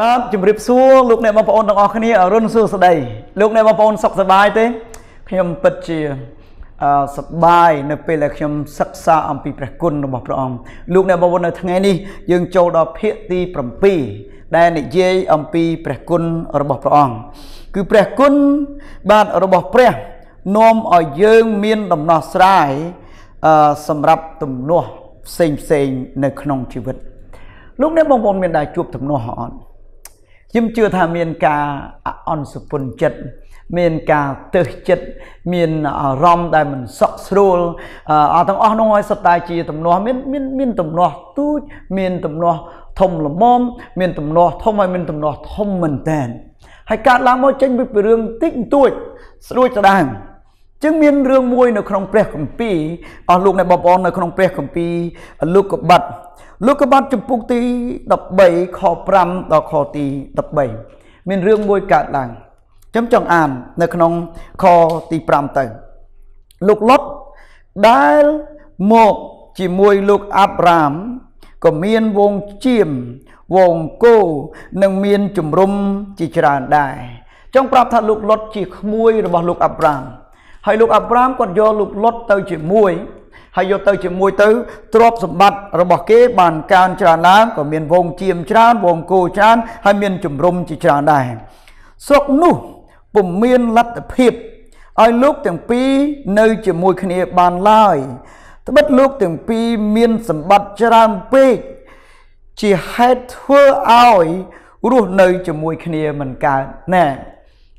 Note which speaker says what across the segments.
Speaker 1: បាទជំរាបសួរលោកអ្នកបងប្អូនទាំងអស់គ្នាអរុនសួស្តីលោកអ្នកបងប្អូនសុខសប្បាយទេខ្ញុំពិតជាអឺសប្បាយនៅពេលដែលខ្ញុំសិក្សាអំពីព្រះគុណរបស់ព្រះអង្គលោកអ្នកបងប្អូននៅថ្ងៃនេះយើងចូលដល់ភាគទី7ដែលនិយាយអំពីព្រះគុណរបស់ព្រះអង្គគឺព្រះគុណបាទរបស់ព្រះនាំឲ្យយើងមានដំណោះស្រាយអឺសម្រាប់ទំនាស់ផ្សេងផ្សេងនៅក្នុងជីវិតលោកអ្នកបងប្អូនមានដែរជួបទំនាស់អត់ ខ្ញុំជឿថាមានការអន់សុពន្ធចិត្តមានការទើសចិត្តមានអារម្មណ៍ដែលមិនសុខស្រួលអទាំងអស់នោះឲ្យសុទ្ធតែជាទំនាស់មានមានមានទំនាស់ទូចមានទំនាស់ធំល្មមមានទំនាស់ធំហើយមានទំនាស់ធំមែនតែនហើយកើតឡើងមកចេញពីរឿងតិចតួចស្រួចស្ដាង ចឹងមានរឿងមួយនៅក្នុងព្រះគម្ពីរអស់លោកអ្នកបងប្អូននៅក្នុងព្រះគម្ពីរលោកកបាត់លោកកបាត់ចំពុកទី13ខ5ដល់ខទី13មានរឿងមួយកើតឡើងខ្ញុំចង់អាននៅក្នុងខទី5ទៅលោកលុតដែលមកជាមួយលោកអាប់រ៉ាមក៏មានវងជៀមវងគោនិងមានជំរុំជាច្រើនដែរចង់ប្រាប់ថាលោកលុតជាក្មួយរបស់លោកអាប់រ៉ាម ហើយលោកអាប់រ៉ាមគាត់យកលោកលុតទៅជាមួយហើយយកទៅជាមួយទៅទ្រព្យសម្បត្តិរបស់គេបានកើនច្រើនឡើងក៏មានវងជៀមច្រើនវងគោច្រើនហើយមានជំរុំជាច្រើនដែរស្រុកនោះពុំមានលទ្ធភាពឲ្យលោកទាំងពីរនៅជាមួយគ្នាបានឡើយត្បិតលោកទាំងពីរមានសម្បត្តិច្រើនពេកជាហេតុធ្វើឲ្យរស់នៅជាមួយគ្នាមិនកើតណែ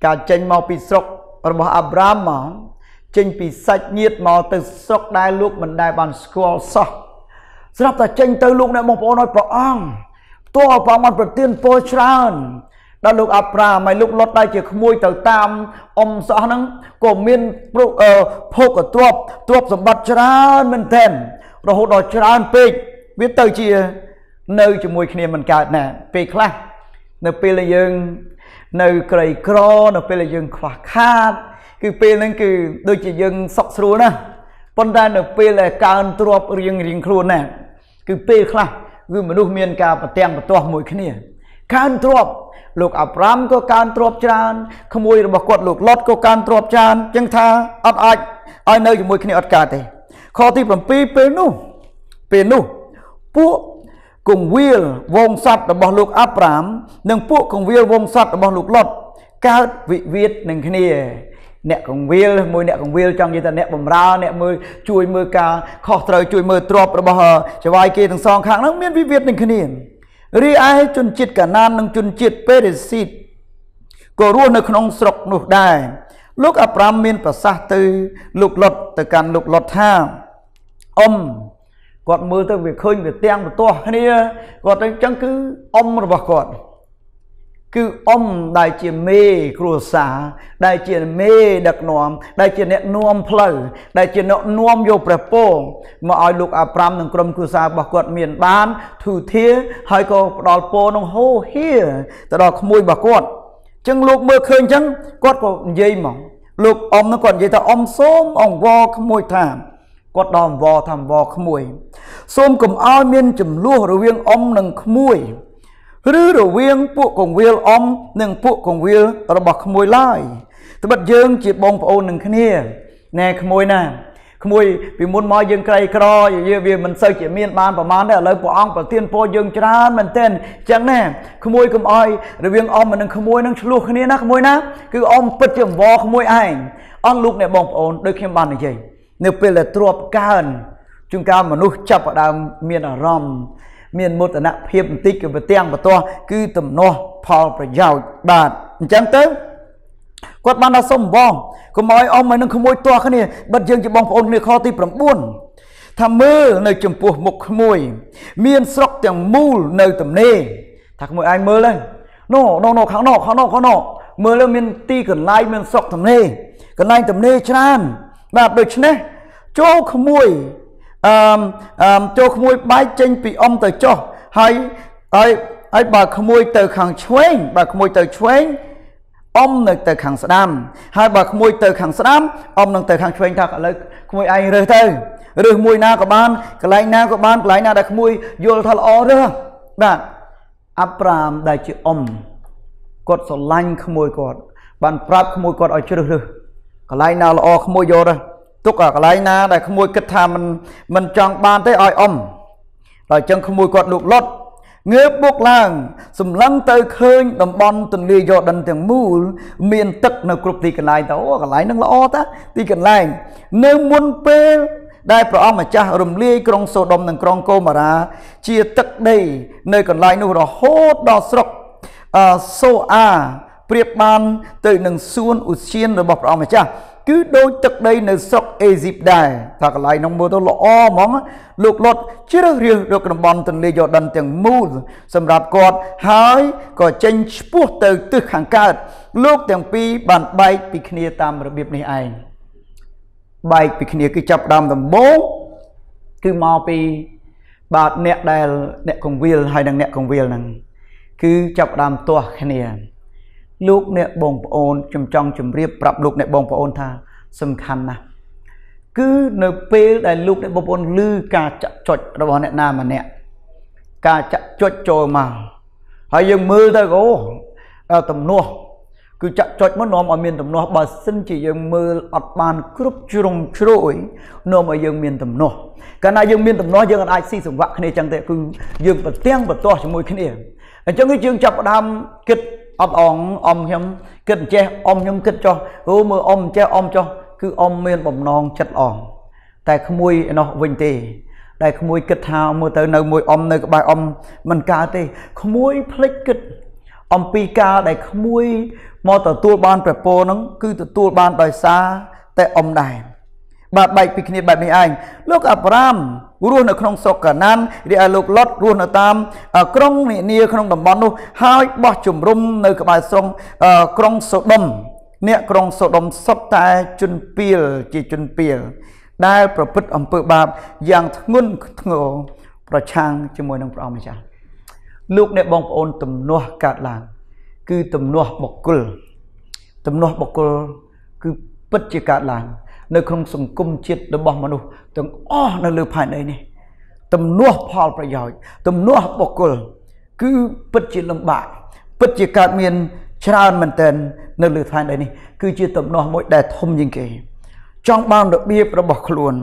Speaker 1: ការចេញមកពីស្រុករបស់អាប់រ៉ាមមក ចេញពីសាច់ញាតិមកទៅស្រុកដែលលោកមិនដែលបានស្គាល់សោះស្រាប់តែចេញទៅលោកអ្នកបងប្អូនឲ្យព្រះអង្គផ្ទាល់ព្រះអង្គបានប្រទានពរច្រើនដល់លោកអាប់រ៉ាមហើយលោកលុតដែលជាក្មួយទៅតាមអ៊ំសោះហ្នឹងក៏មានភោគទ្រព្យទ្រព្យសម្បត្តិច្រើនមែនទែនរហូតដល់ច្រើនពេកវាទៅជានៅជាមួយគ្នាមិនកើតណាពេលខ្លះនៅពេលដែលយើងនៅក្រីក្រនៅពេលដែលយើងខ្វះខាត គឺពេលហ្នឹងគឺដូចជាយើងសុខស្រួលណាស់ប៉ុន្តែនៅពេលដែលកើនទ្របរៀងរៀងខ្លួនណាគឺពេលខ្លះគឺមនុស្សមានការប្រទាំងបន្ទាស់មួយគ្នាកើនទ្របលោកអាប់រ៉ាមក៏កើនទ្របច្រើនក្មួយរបស់គាត់លោកលុតក៏កើនទ្របច្រើនចឹងថាអត់អាចឲ្យនៅជាមួយគ្នាអត់កើតទេខទី7ពេលនោះពេលនោះពួកគង្វាលវងសัตว์របស់លោកអាប់រ៉ាមនិងពួកគង្វាលវងសัตว์របស់លោកលុតកើតវិវាទនឹងគ្នា អ្នកកងវិលមួយអ្នកកងវិលចង់និយាយថាអ្នកបំរើអ្នកមើលជួយមើលការខុសត្រូវជួយមើលទ្របរបស់ចវាយគេទាំងសងខាងហ្នឹងមានវិវាទនឹងគ្នារីឯជនជាតិកាណាននិងជនជាតិពេរេស៊ីតក៏រស់នៅក្នុងស្រុកនោះដែរលោកអាប់រ៉ាមមានប្រសាសន៍ទៅលោកលុតទៅកាន់លោកលុតថាអ៊ំគាត់មើលទៅវាឃើញវាទាំងបន្ទាស់គ្នាគាត់ទៅអញ្ចឹងគឺអ៊ំរបស់គាត់ គឺអ៊ំដែលជាមេគ្រួសារដែលជាមេដឹកនាំដែលជាអ្នកនាំផ្លូវដែលជាអ្នកនាំយកព្រះពរមកឲ្យលោកអាប្រាំនិងក្រុមគ្រួសាររបស់គាត់មានបានធូធាហើយក៏ផ្ដល់ពរនឹងហូហៀទៅដល់ក្មួយរបស់គាត់ចឹងលោកមើលឃើញចឹងគាត់ក៏និយាយមកលោកអ៊ំនឹងគាត់និយាយថាអ៊ំសូមអង្វរក្មួយថាគាត់ដល់អង្វរថាអង្វរក្មួយ សូមកុំឲ្យមានចំនួនរវាងអ៊ំនិងក្មួយ ឬរវាងពួកកងវិលអំនិងពួកកងវិលរបស់ក្មួយឡើយត្បិតយើងជាបងប្អូននឹងគ្នាណែក្មួយណាក្មួយពីមុនមកយើងក្រីក្រយើងវាមិនសូវជាមានបានប្រមាណទេឥឡូវព្រះអង្គប្រទានពរយើងច្រើនមែនទែនអញ្ចឹងណាក្មួយកុំអោយរវាងអ៊ំនិងក្មួយនឹងឆ្លោះគ្នាណាក្មួយណាគឺអ៊ំពិតជាអង្វរក្មួយឯងអស់លោកអ្នកបងប្អូនដូចខ្ញុំបាននិយាយនៅពេលដែលទ្របកើនជួនកាលមនុស្សចាប់ផ្ដើមមានអារម្មណ៍ មានមោទនភាពបន្តិចក៏ប្រទាំងបន្ទាស់គឺទំនាស់ផលប្រយោជន៍បាទអញ្ចឹងទៅគាត់បានដល់សុំបងកុំឲ្យអស់មកនឹងក្មួយទាស់គ្នាបិទយើងជាបងប្អូនគ្នាខទី9ថាមើលនៅចំពោះមុខក្មួយ មានស្រុកទាំងមូលនៅទំនេរថាក្មួយឯងមើលហ្នឹងណូណូណូខាងណូខាងណូខាងណូមើលមានទីកន្លែងមានស្រុកទំនេរកន្លែងទំនេរច្រើនបាទដូច្នេះចូលក្មួយ អឺអឺចូលក្មួយបែកចេញពីអ៊ំទៅចុះហើយហើយហើយបើក្មួយទៅខាងឆ្វេងបើក្មួយទៅឆ្វេងអ៊ំនៅទៅខាងស្ដាំ ហើយបើក្មួយទៅខាងស្ដាំអ៊ំនឹងទៅខាងឆ្វេងថាឥឡូវក្មួយឯងរើសទៅរើសមួយណាក៏បានកន្លែងណាក៏បានកន្លែងណាដែលក្មួយយល់ថាល្អរើសបាទអាប់ប្រាមដែលជាអ៊ំគាត់ស្រឡាញ់ក្មួយគាត់បានប្រាប់ក្មួយគាត់ឲ្យជ្រើសរើសកន្លែងណាល្អក្មួយយកទៅ ទុកកន្លែងណាដែលក្មួយគិតថាមិនមិនចង់បានទេឲ្យអ៊ំដល់អញ្ចឹងក្មួយគាត់លូកលត់ងើបបុកឡើងសម្លឹងទៅឃើញតំបន់ទន្លេយ៉ូដិនទាំងមូល មានទឹកនៅគ្រប់ទីកន្លែងទៅអូកន្លែងហ្នឹងល្អតាទីកន្លែង នៅមុនពេលដែលព្រះអង្គម្ចាស់រំលាយក្រុងសូដុំនិងក្រុងកូម៉ារា ជាទឹកដីនៅកន្លែងនោះរហូតដល់ស្រុកសូអាប្រៀបបានទៅនឹងសួនឧស្សាហរបស់ព្រះអង្គម្ចាស់ គឺដូចទឹកដីនៅស្រុកអេស៊ីបដែរថាកន្លែងនោះមើលទៅល្អហ្មងលោកលត់ជ្រើសរើសរកតំបន់ទន្លេយ៉ូដិនទាំងមូលសម្រាប់គាត់ហើយក៏ចេញឆ្ពោះទៅទិសខាងកើតលោកទាំងពីរបានបែកពីគ្នាតាមរបៀបនេះឯងបែកពីគ្នាគឺចាប់ដើមដំបូងគឺមកពីបាទអ្នកដែលអ្នកកងវិលហើយនិងអ្នកកងវិលហ្នឹងគឺចាប់ដើមទាស់គ្នា លោកអ្នកបងប្អូនខ្ញុំចង់ជម្រាបប្រាប់លោកអ្នកបងប្អូនថាសំខាន់ណាស់គឺនៅពេលដែលលោកអ្នកបងប្អូនឮការចាក់ចុចរបស់អ្នកណាម្នាក់ការចាក់ចុចចូលមកហើយយើងមើលទៅអូទំនាស់គឺចាក់ចុចមកនាំឲ្យមានទំនាស់បើសិនជាយើងមើលអត់បានគ្រប់ជ្រុងជ្រោយនាំឲ្យយើងមានទំនាស់កាលណាយើងមានទំនាស់យើងអាចស៊ីសង្វាក់គ្នាចឹងទេគឺយើងប្រទាំងបន្ទាស់ជាមួយគ្នាអញ្ចឹងគឺយើងចាប់ផ្ដើមគិត អត់អងអមខ្ញុំគិតចេះអមខ្ញុំគិតចោះអូមើលអមចេះអមចោះគឺអមមានបំណងចិត្តអងតែក្មួយឯនោះវិញទេ ដែលក្មួយគិតថាមើលទៅនៅមួយអមនៅក្បែរអមមិនកើតទេក្មួយភ្លេចគិតអំពីការដែលក្មួយមកទទួលបានព្រះពរហ្នឹងគឺទទួលបានដោយសារតែអមដែរ បាទបែកពីគ្នាបែបនេះឯងលោកអាប់រ៉ាមរស់នៅក្នុងស្រុកកាណានរីឯលោកលុតរស់នៅតាមក្រុងនានាក្នុងតំបន់នោះហើយបោះជំរំនៅក្បែរស្រុងក្រុងសូដុំអ្នកក្រុងសូដុំសុទ្ធតែជនពៀលជាជនពៀលដែលប្រព្រឹត្តអំពើបាបយ៉ាងធ្ងន់ធ្ងរប្រឆាំងជាមួយនឹងព្រះអង្គម្ចាស់លោកអ្នកបងប្អូនទំនាស់កើតឡើង គឺទំនាស់បុគ្គលទំនាស់បុគ្គលគឺពិតជាកើតឡើង នៅក្នុងសង្គមជាតិរបស់មនុស្សទាំងអស់នៅលើផែនដីនេះទំនាស់ផលប្រយោជន៍ទំនាស់បុគ្គល គឺពិតជាលំបាកពិតជាកើតមានច្រើនមែនទែននៅលើផែនដីនេះគឺជាទំនាស់មួយដែលធំជាងគេចង់បានរបៀបរបស់ខ្លួន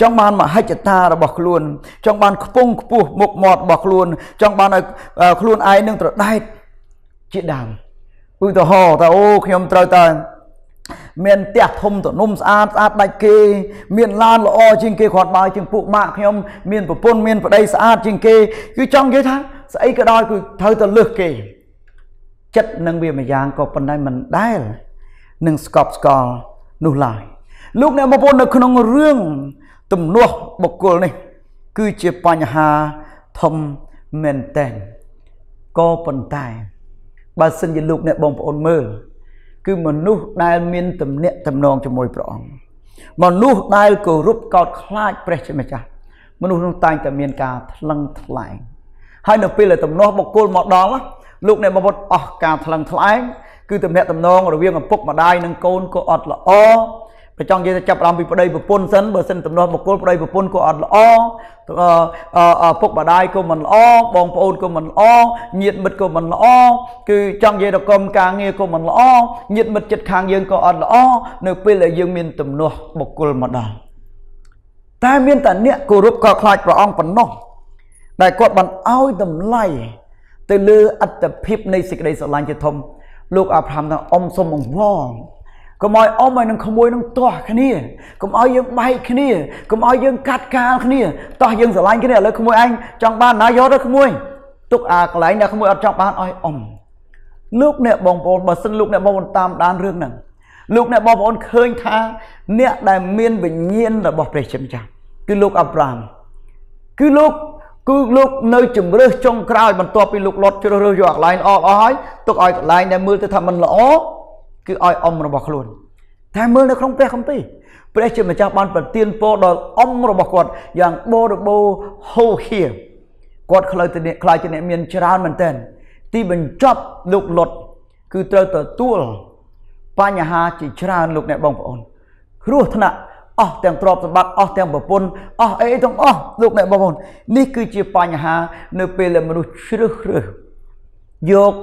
Speaker 1: ចង់បានមហិច្ឆតារបស់ខ្លួន ចង់បានខ្ពង់ខ្ពស់មុខមាត់របស់ខ្លួន ចង់បានឲ្យខ្លួនឯងនឹងត្រដែតជាដើមឧទាហរណ៍ថាអូខ្ញុំត្រូវតែ មានផ្ទះធំទំនំស្អាតស្អាតដាច់គេ មានឡានល្អជាងគេគាត់បើជាងពួកម៉ាក់ខ្ញុំមានប្រពន្ធមានប្តីស្អាតជាងគេគឺចង់និយាយថាស្អីក៏ដោយគឺត្រូវតែលើសគេចិត្តនឹងវាម្យ៉ាងក៏ប៉ុន្តែមិនដែលនឹងស្កប់ស្កល់នោះឡើយលោកអ្នកបងប្អូននៅក្នុងរឿងទំនាស់បុគ្គលនេះ គឺជាបញ្ហាធំមែនតែនក៏ប៉ុន្តែបើសិនជាលោកអ្នកបងប្អូនមើល គឺមនុស្សដែលមានទំនាក់ទំនងជាមួយព្រះអង្គមនុស្សដែលគោរពកោតខ្លាចព្រះជាម្ចាស់មនុស្សនោះតែងតែមានការថ្លឹងថ្លែងហើយនៅពេលដែលទំនាស់បុគ្គលមកដល់លោកអ្នកបងប្អូនអស់ការថ្លឹងថ្លែងគឺទំនាក់ទំនងរវាងឪពុកម្ដាយនិងកូនក៏អត់ល្អ បើចង់និយាយទៅចាប់អារម្មណ៍ពីប្តីប្រពន្ធសិនបើសិនទំនាស់បុគ្គលប្តីប្រពន្ធក៏អត់ល្អពុកម្ដាយក៏មិនល្អបងប្អូនក៏មិនល្អញាតិមិត្តក៏មិនល្អគឺចង់និយាយទៅក្រុមការងារក៏មិនល្អញាតិមិត្តចិត្តខាងយើងក៏អត់ល្អនៅពេលដែលយើងមានទំនាស់បុគ្គលមកដល់តែមានតែអ្នកគោរពក៏ខ្លាចព្រះអង្គប៉ុណ្ណោះដែលគាត់បានឲ្យតម្លៃទៅលើអត្តភាពនៃសេចក្តីស្រឡាញ់ជាធំលោកអាប់រ៉ាមថាអ៊ំសុំអង្វរ កុំឲ្យអ៊ំឲ្យនឹងក្មួយនឹងទាស់គ្នាកុំឲ្យយើងបែកគ្នាកុំឲ្យយើងកាត់កាលគ្នាតោះយើងស្រឡាញ់គ្នាឥឡូវក្មួយឯងចង់បានណាយកទៅក្មួយទុកអាកន្លែងដែលក្មួយអត់ចង់បានឲ្យអ៊ំលោកអ្នកបងប្អូនបើសិនលោកអ្នកបងប្អូនតាមដានរឿងហ្នឹងលោកអ្នកបងប្អូនឃើញថាអ្នកដែលមានវិញ្ញាណរបស់ព្រះជាម្ចាស់គឺលោកអាប់រ៉ាមគឺលោកគឺលោកនៅជំរឿសចុងក្រោយបន្ទាប់ពីលោកលត់ជ្រើសរើសយកកន្លែងអស់អស់ហើយទុកឲ្យកន្លែងដែលមើលទៅថាมันល្អ គឺឲ្យអ៊ំរបស់ខ្លួនតែមើលនៅក្នុងព្រះគម្ពីរព្រះជាម្ចាស់បានប្រទានពរដល់អ៊ំរបស់គាត់យ៉ាងបរិបូរហូរហៀគាត់ខ្លោចទៅខ្លាចជាអ្នកមានច្រើនមែនទែនទីបញ្ចប់លោកលុតគឺត្រូវទទួលបញ្ហាជាច្រើនលោកអ្នកបងប្អូនគ្រោះថ្នាក់អស់ទាំងទ្រព្យសម្បត្តិអស់ទាំងប្រពន្ធអស់អីទាំងអស់លោកអ្នកបងប្អូននេះគឺជាបញ្ហានៅពេលដែលមនុស្សជ្រើសរើសយក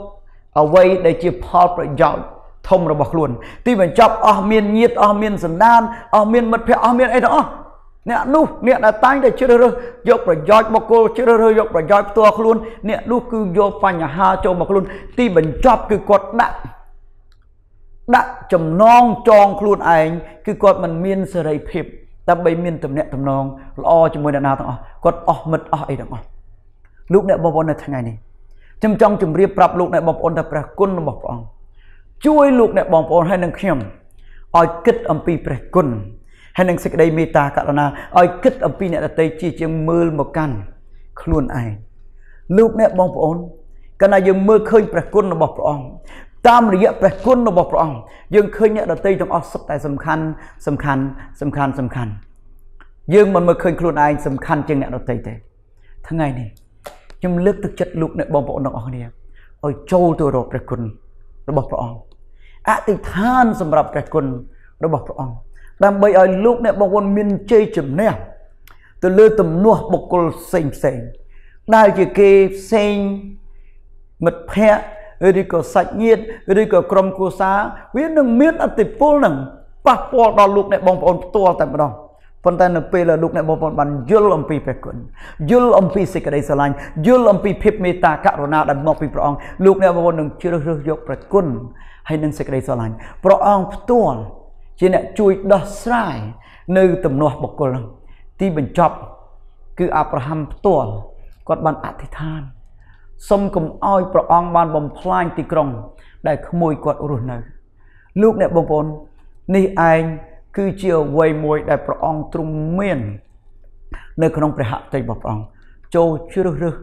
Speaker 1: អ្វីដែលជាផលប្រយោជន៍ ធំរបស់ខ្លួន ទីបញ្ចប់អស់មានញាតអស់មានសន្តានអស់មានមិត្តភ័ក្តិអស់មានអីទាំងអស់អ្នកនោះអ្នកដែលតែងតែជ្រើសរើសយកប្រយោជន៍បុគ្គលជ្រើសរើសយកប្រយោជន៍ផ្ទាល់ខ្លួនអ្នកនោះគឺយកបញ្ហាចូលមកខ្លួន ទីបញ្ចប់គឺគាត់ដាក់ដាក់ចំណងចងខ្លួនឯងគឺគាត់មិនមានសេរីភាពដើម្បីមានទំនាក់ទំនងល្អជាមួយអ្នកណាទាំងអស់គាត់អស់មិត្តអស់អីទាំងអស់លោកអ្នកបងប្អូននៅថ្ងៃនេះខ្ញុំចង់ជម្រាបប្រាប់លោកអ្នកបងប្អូនថាព្រះគុណរបស់ព្រះអង្គ ជួយលោកអ្នកបងប្អូនហើយនឹងខ្ញុំឲ្យគិតអំពីព្រះគុណហើយនឹងសេចក្តីមេត្តាករុណាឲ្យគិតអំពីអ្នកដទៃជាជាងមើលមកកាន់ខ្លួនឯងលោកអ្នកបងប្អូនកាលណាយើងមើលឃើញព្រះគុណរបស់ព្រះអង្គតាមរយៈព្រះគុណរបស់ព្រះអង្គយើងឃើញអ្នកដទៃទាំងអស់សុទ្ធតែសំខាន់សំខាន់សំខាន់សំខាន់យើងមិនមើលឃើញខ្លួនឯងសំខាន់ជាងអ្នកដទៃទេថ្ងៃនេះខ្ញុំលើកទឹកចិត្តលោកអ្នកបងប្អូនទាំងអស់គ្នាឲ្យចូលទៅរកព្រះគុណ របស់ព្រះអង្គអធិដ្ឋានសម្រាប់ព្រះគុណរបស់ព្រះអង្គដើម្បីឲ្យលោកអ្នកបងប្អូនមានជ័យជំនះទៅលើទំនាស់បុគ្គលផ្សេងផ្សេងដែលជាគេផ្សេងមិត្តភ័ក្តិឬក៏សាច់ញាតិឬក៏ក្រុមគ្រួសារវានឹងមានអតិពលនឹងប៉ះពាល់ដល់លោកអ្នកបងប្អូនផ្ទាល់តែម្ដង ប៉ុន្តែនៅពេលដែលលោកអ្នកបងប្អូនបានយល់អំពីព្រះគុណយល់អំពីសេចក្តីស្រឡាញ់យល់អំពីភាពមេត្តាករុណាដែលមកពីព្រះអង្គលោកអ្នកបងប្អូននឹងជ្រើសរើសយកព្រះគុណហើយនឹងសេចក្តីស្រឡាញ់ព្រះអង្គផ្ទាល់ជាអ្នកជួយដោះស្រាយនៅទំនាស់បុគ្គលនឹងទីបញ្ចប់គឺអាប់រ៉ាហាំផ្ទាល់គាត់បានអធិដ្ឋានសុំកុំអោយព្រះអង្គបានបំផ្លាញទីក្រុង ដែលក្មួយគាត់រស់នៅ លោកអ្នកបងប្អូននេះឯង គឺជាអ្វីមួយដែលព្រះអង្គទ្រង់មាន នៅក្នុងព្រះហត្ថីរបស់ព្រះអង្គចូលជ្រើសរើស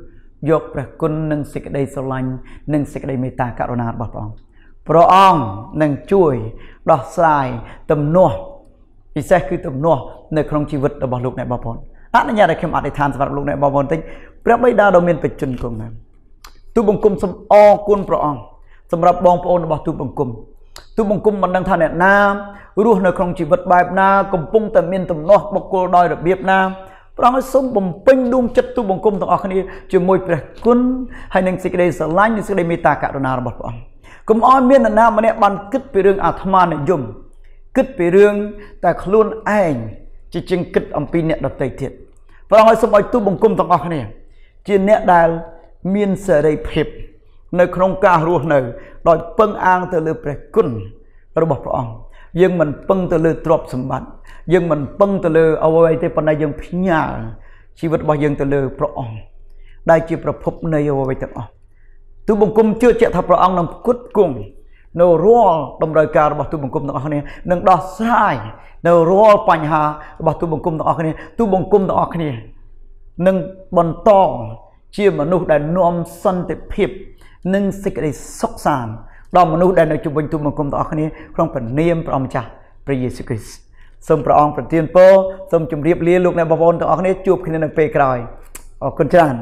Speaker 1: យកព្រះគុណនិងសេចក្តីស្រឡាញ់និងសេចក្តីមេត្តាករុណារបស់ព្រះអង្គព្រះអង្គនឹងជួយដោះស្រាយទំនាស់ពិសេសគឺទំនាស់នៅក្នុងជីវិតរបស់លោកអ្នកបងប្អូនអនុញ្ញាតឲ្យខ្ញុំអធិដ្ឋានសម្រាប់លោកអ្នកបងប្អូនតិចព្រះបិតាដ៏មានបច្ចុប្បន្នគង់ណាស់ទូបង្គំសូមអរគុណព្រះអង្គសម្រាប់បងប្អូនរបស់ទូបង្គំ ទូបង្គំមិនដឹងថាអ្នកណារស់នៅក្នុងជីវិតបែបណាកំពុងតែមានទំនាស់បុគ្គលដោយរបៀបណាព្រះអង្គសូមបំពេញដួងចិត្តទូបង្គំទាំងអស់គ្នាជាមួយព្រះគុណហើយនឹងសេចក្តីស្រឡាញ់និងសេចក្តីមេត្តាករុណារបស់ព្រះអង្គកុំឲ្យមាននរណាម្នាក់បានគិតពីរឿងអាត្មានិយមគិតពីរឿងតែខ្លួនឯងជាជាងគិតអំពីអ្នកដទៃទៀតព្រះអង្គឲ្យសូមឲ្យទូបង្គំទាំងអស់គ្នា ជាអ្នកដែលមានសេរីភាព នៅក្នុងការរស់នៅ ដោយពឹងអាងទៅលើព្រះគុណរបស់ព្រះអង្គយើងមិនពឹងទៅលើទ្រព្យសម្បត្តិយើងមិនពឹងទៅលើអ្វីទេប៉ុន្តែយើងផ្ញើជីវិតរបស់យើងទៅលើព្រះអង្គដែលជាប្រភពនៃអ្វីទាំងអស់ទូបង្គំជឿជាក់ថាព្រះអង្គនឹងផ្គត់ផ្គង់នៅរាល់តម្រូវការរបស់ទូបង្គំទាំងអស់គ្នានឹងដោះស្រាយនៅរាល់បញ្ហារបស់ទូបង្គំទាំងអស់គ្នាទូបង្គំទាំងអស់គ្នានឹងបន្តជាមនុស្សដែលនាំសន្តិភាព និងសេចក្តីសុខសាន្តដល់មនុស្សដែលនៅជុំវិញទូបង្គំទាំងអស់គ្នាក្នុងព្រះនាមព្រះអម្ចាស់ព្រះយេស៊ូវគ្រីស្ទសូមព្រះអង្គប្រទានពរសូមជម្រាបលាលោកអ្នកបងប្អូនទាំងអស់គ្នាជួបគ្នានៅពេលក្រោយអរគុណច្រើន